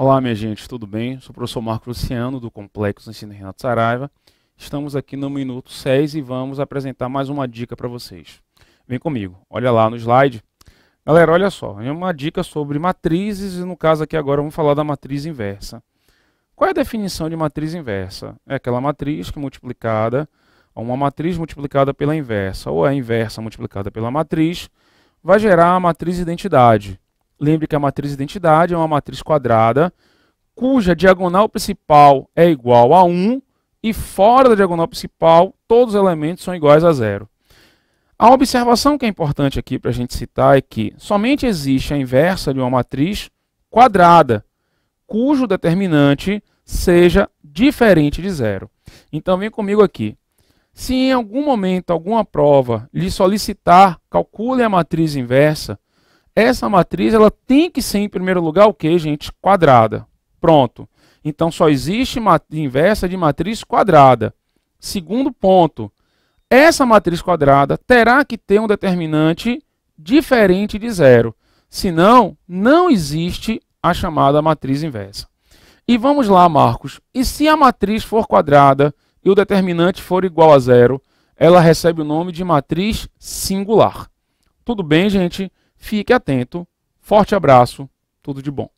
Olá, minha gente, tudo bem? Sou o professor Marco Luciano, do Complexo Ensino Renato Saraiva. Estamos aqui no minuto 6 e vamos apresentar mais uma dica para vocês. Vem comigo, olha lá no slide. Galera, olha só, é uma dica sobre matrizes e no caso aqui agora vamos falar da matriz inversa. Qual é a definição de matriz inversa? É aquela matriz que multiplicada, uma matriz multiplicada pela inversa, ou a inversa multiplicada pela matriz, vai gerar a matriz identidade. Lembre que a matriz identidade é uma matriz quadrada cuja diagonal principal é igual a 1 e fora da diagonal principal todos os elementos são iguais a zero. A observação que é importante aqui para a gente citar é que somente existe a inversa de uma matriz quadrada, cujo determinante seja diferente de zero. Então vem comigo aqui. Se em algum momento alguma prova lhe solicitar calcule a matriz inversa, essa matriz ela tem que ser, em primeiro lugar, o que, gente? Quadrada. Pronto. Então, só existe inversa de matriz quadrada. Segundo ponto, essa matriz quadrada terá que ter um determinante diferente de zero. Senão, não existe a chamada matriz inversa. E vamos lá, Marcos. E se a matriz for quadrada e o determinante for igual a zero, ela recebe o nome de matriz singular. Tudo bem, gente? Fique atento. Forte abraço. Tudo de bom.